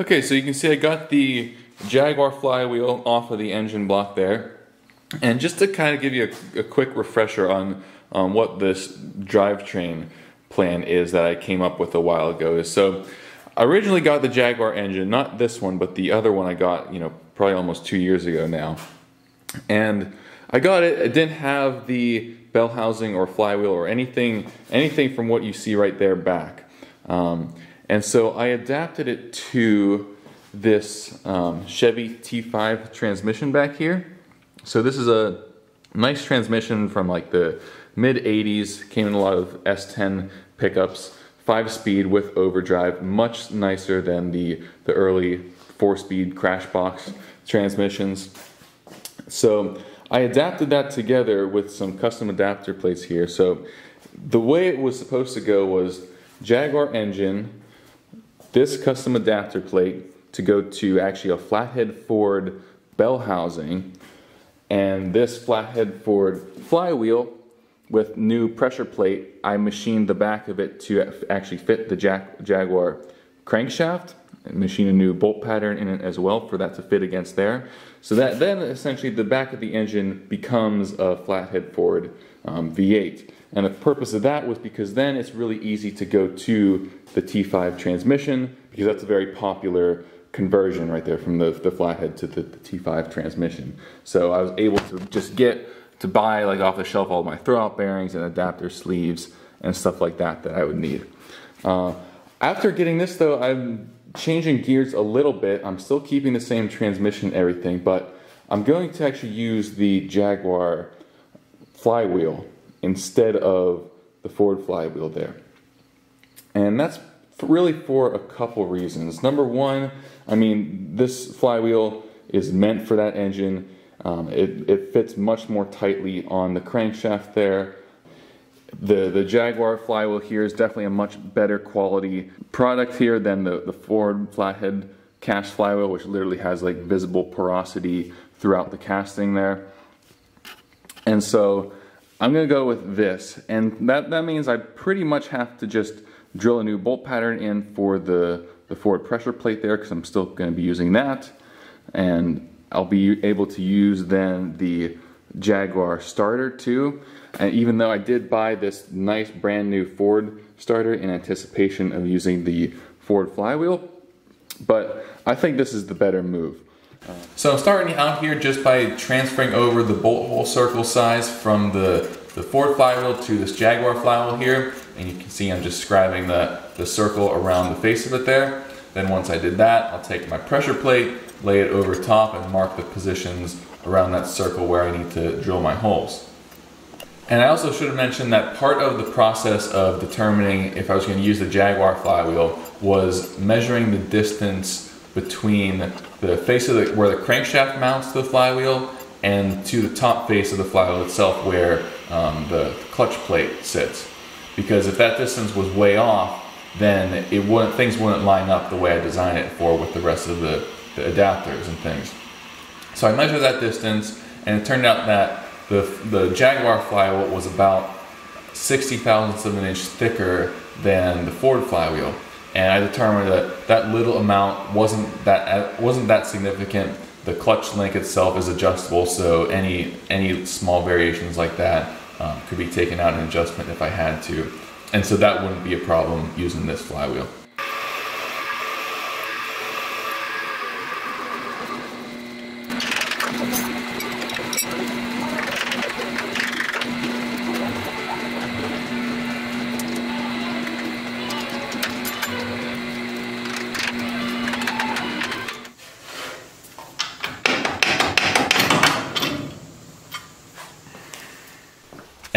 Okay, so you can see I got the Jaguar flywheel off of the engine block there. And just to kind of give you a, a quick refresher on, on what this drivetrain plan is that I came up with a while ago is so I originally got the Jaguar engine, not this one, but the other one I got, you know, probably almost two years ago now. And I got it, it didn't have the bell housing or flywheel or anything, anything from what you see right there back. Um, and so I adapted it to this um, Chevy T5 transmission back here. So this is a nice transmission from like the mid 80s, came in a lot of S10 pickups, five speed with overdrive, much nicer than the, the early four speed crash box transmissions. So I adapted that together with some custom adapter plates here. So the way it was supposed to go was Jaguar engine, this custom adapter plate to go to actually a flathead Ford bell housing and this flathead Ford flywheel with new pressure plate. I machined the back of it to actually fit the Jag Jaguar crankshaft and machine a new bolt pattern in it as well for that to fit against there. So that then essentially the back of the engine becomes a flathead Ford um, V8 and the purpose of that was because then it's really easy to go to the T5 transmission because that's a very popular conversion right there from the, the flathead to the, the T5 transmission. So I was able to just get to buy like off the shelf all my throwout bearings and adapter sleeves and stuff like that that I would need. Uh, after getting this though, I'm changing gears a little bit. I'm still keeping the same transmission everything, but I'm going to actually use the Jaguar flywheel instead of the Ford flywheel there. And that's really for a couple reasons. Number one, I mean, this flywheel is meant for that engine. Um, it, it fits much more tightly on the crankshaft there. The, the Jaguar flywheel here is definitely a much better quality product here than the, the Ford flathead cast flywheel, which literally has like visible porosity throughout the casting there. And so I'm gonna go with this. And that, that means I pretty much have to just drill a new bolt pattern in for the, the Ford pressure plate there because I'm still gonna be using that. And I'll be able to use then the Jaguar starter too. And even though I did buy this nice brand new Ford starter in anticipation of using the Ford flywheel, but I think this is the better move. So I'm starting out here just by transferring over the bolt hole circle size from the, the Ford flywheel to this Jaguar flywheel here. And you can see I'm just scribing the, the circle around the face of it there. Then once I did that, I'll take my pressure plate, lay it over top and mark the positions around that circle where I need to drill my holes. And I also should have mentioned that part of the process of determining if I was going to use the Jaguar flywheel was measuring the distance between the face of the, where the crankshaft mounts to the flywheel and to the top face of the flywheel itself where um, the clutch plate sits. Because if that distance was way off, then it wouldn't, things wouldn't line up the way I designed it for with the rest of the, the adapters and things. So I measured that distance and it turned out that the, the Jaguar flywheel was about 60 thousandths of an inch thicker than the Ford flywheel and I determined that that little amount wasn't that wasn't that significant. The clutch link itself is adjustable, so any any small variations like that um, could be taken out in adjustment if I had to, and so that wouldn't be a problem using this flywheel.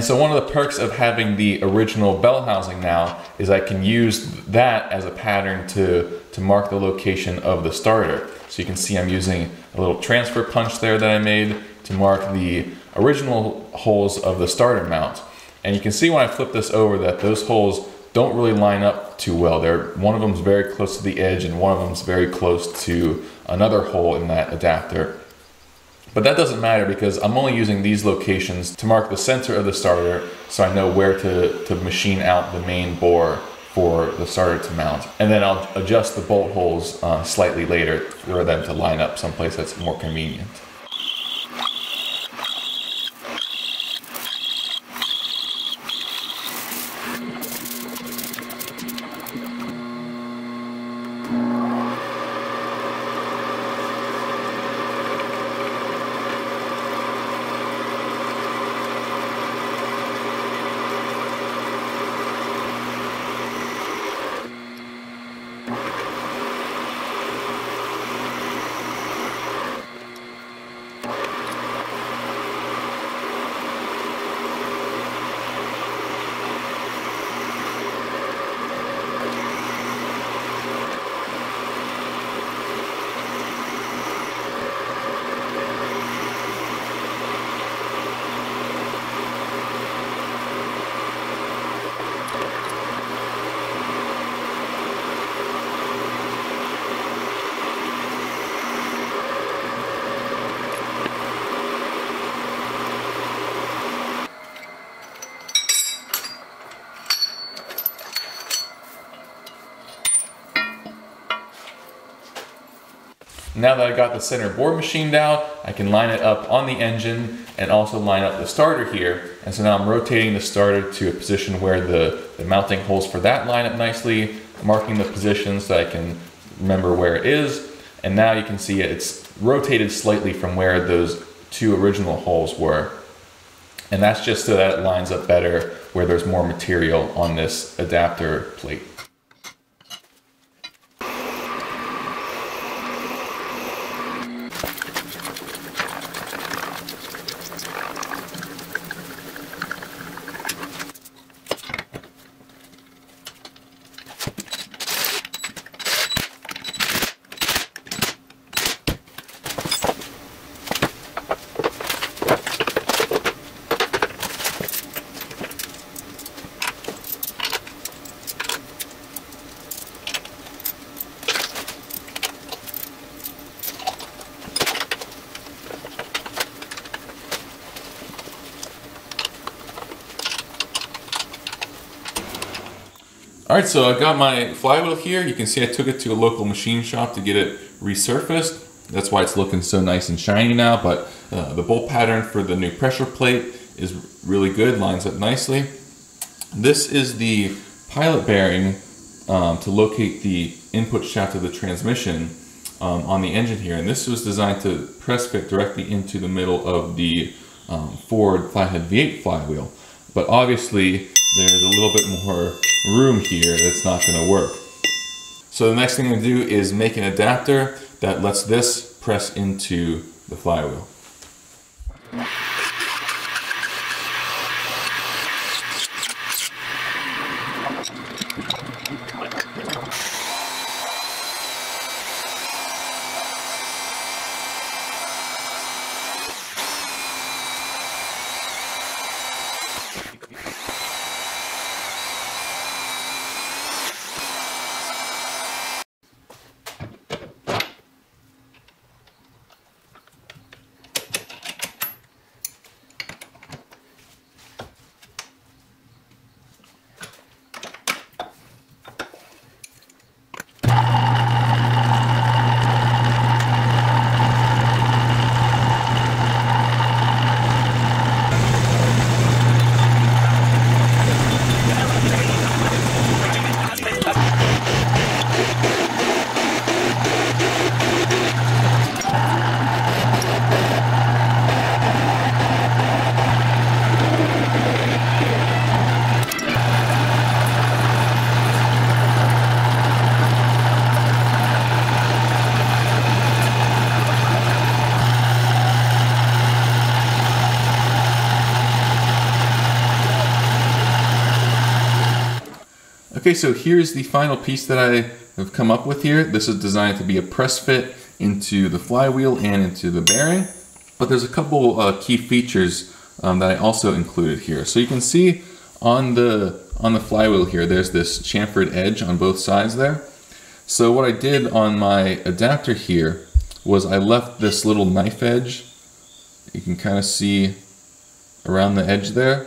And so one of the perks of having the original bell housing now is I can use that as a pattern to, to mark the location of the starter. So you can see I'm using a little transfer punch there that I made to mark the original holes of the starter mount. And you can see when I flip this over that those holes don't really line up too well. They're, one of them is very close to the edge and one of them is very close to another hole in that adapter. But that doesn't matter because I'm only using these locations to mark the center of the starter so I know where to, to machine out the main bore for the starter to mount. And then I'll adjust the bolt holes uh, slightly later for them to line up someplace that's more convenient. Now that I got the center bore machined out, I can line it up on the engine and also line up the starter here. And so now I'm rotating the starter to a position where the, the mounting holes for that line up nicely, marking the position so I can remember where it is. And now you can see it's rotated slightly from where those two original holes were. And that's just so that it lines up better where there's more material on this adapter plate. All right, so I got my flywheel here. You can see I took it to a local machine shop to get it resurfaced. That's why it's looking so nice and shiny now, but uh, the bolt pattern for the new pressure plate is really good, lines up nicely. This is the pilot bearing um, to locate the input shaft of the transmission um, on the engine here. And this was designed to press fit directly into the middle of the um, Ford flathead V8 flywheel. But obviously there's a little bit more room here that's not going to work. So the next thing I'm going to do is make an adapter that lets this press into the flywheel. Okay, so here's the final piece that I have come up with here. This is designed to be a press fit into the flywheel and into the bearing. But there's a couple uh, key features um, that I also included here. So you can see on the on the flywheel here, there's this chamfered edge on both sides there. So what I did on my adapter here was I left this little knife edge. You can kind of see around the edge there.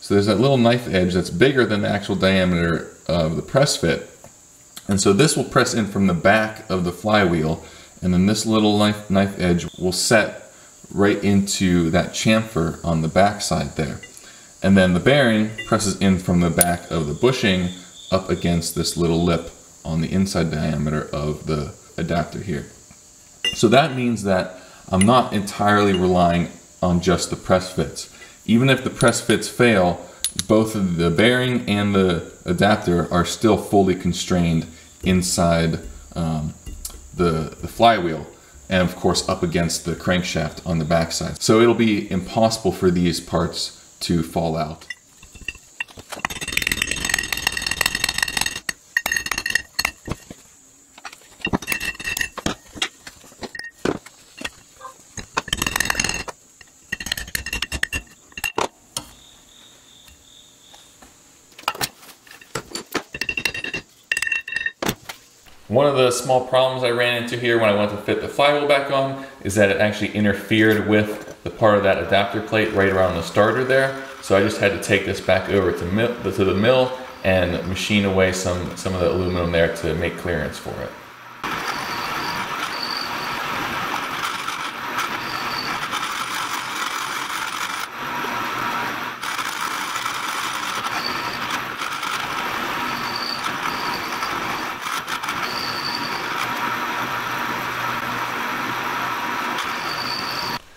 So there's that little knife edge that's bigger than the actual diameter of the press fit. And so this will press in from the back of the flywheel and then this little knife, knife edge will set right into that chamfer on the back side there. And then the bearing presses in from the back of the bushing up against this little lip on the inside diameter of the adapter here. So that means that I'm not entirely relying on just the press fits. Even if the press fits fail, both the bearing and the adapter are still fully constrained inside um, the, the flywheel and of course up against the crankshaft on the backside. So it'll be impossible for these parts to fall out. One of the small problems I ran into here when I went to fit the flywheel back on is that it actually interfered with the part of that adapter plate right around the starter there. So I just had to take this back over to, mill, to the mill and machine away some, some of the aluminum there to make clearance for it.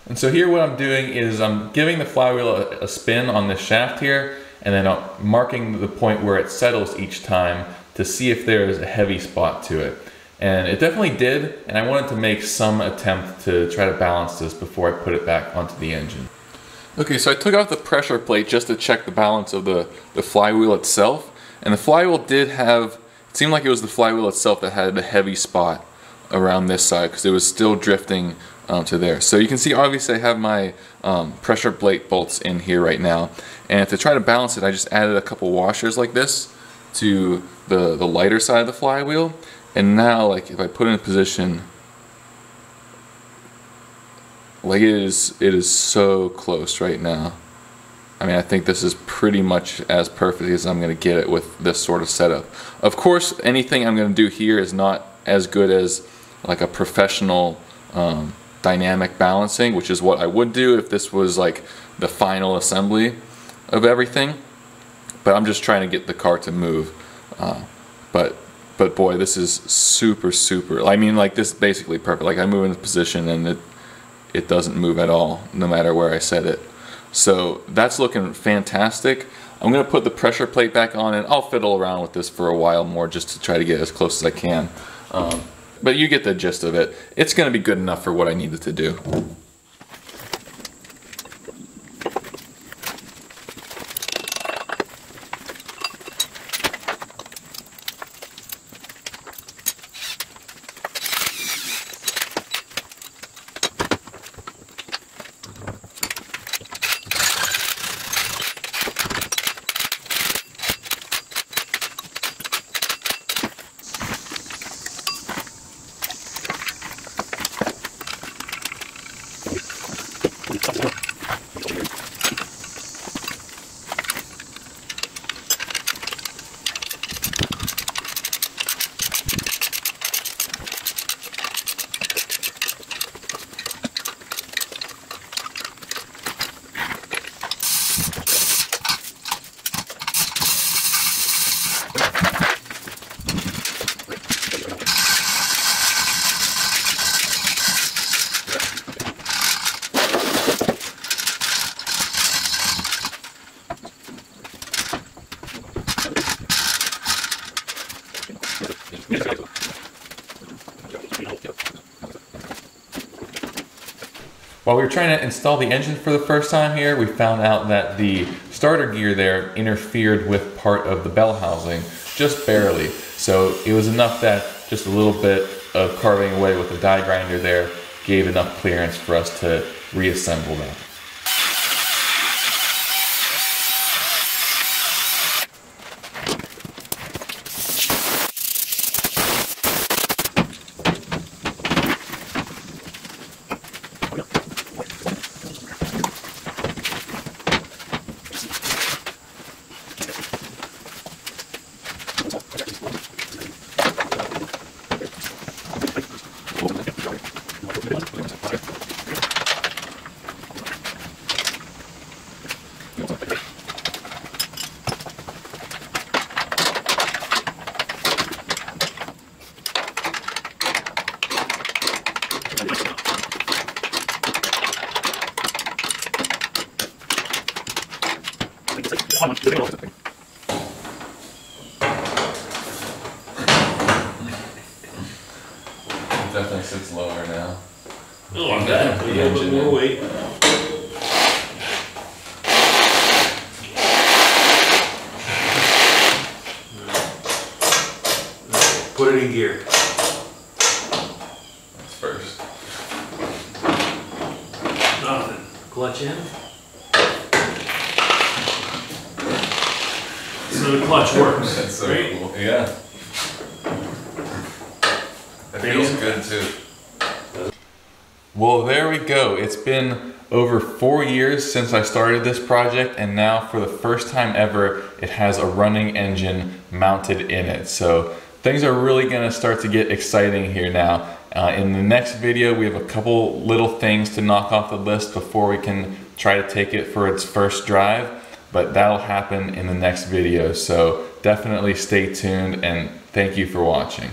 And so here what I'm doing is I'm giving the flywheel a, a spin on this shaft here and then I'm marking the point where it settles each time to see if there is a heavy spot to it. And it definitely did, and I wanted to make some attempt to try to balance this before I put it back onto the engine. Okay, so I took off the pressure plate just to check the balance of the, the flywheel itself. And the flywheel did have, it seemed like it was the flywheel itself that had the heavy spot around this side because it was still drifting um, to there. So you can see obviously I have my um, pressure plate bolts in here right now. And to try to balance it, I just added a couple washers like this to the, the lighter side of the flywheel. And now like if I put it in position, like it is, it is so close right now. I mean, I think this is pretty much as perfect as I'm going to get it with this sort of setup. Of course, anything I'm going to do here is not as good as like a professional um, dynamic balancing, which is what I would do if this was like the final assembly of everything. But I'm just trying to get the car to move. Uh, but but boy, this is super super. I mean, like this is basically perfect. Like I move into position and it it doesn't move at all, no matter where I set it. So that's looking fantastic. I'm gonna put the pressure plate back on and I'll fiddle around with this for a while more just to try to get as close as I can. Um, but you get the gist of it. It's going to be good enough for what I needed to do. While we were trying to install the engine for the first time here, we found out that the starter gear there interfered with part of the bell housing, just barely. So it was enough that just a little bit of carving away with the die grinder there gave enough clearance for us to reassemble that. Definitely sits lower now. Oh, I'm bet. A little bit more weight. Put it in gear. That's first. Nothing. Clutch in. So the clutch works. That's so right? cool. Yeah. It feels good too. Well, there we go. It's been over four years since I started this project, and now for the first time ever, it has a running engine mounted in it. So things are really going to start to get exciting here now. Uh, in the next video, we have a couple little things to knock off the list before we can try to take it for its first drive, but that'll happen in the next video. So definitely stay tuned and thank you for watching.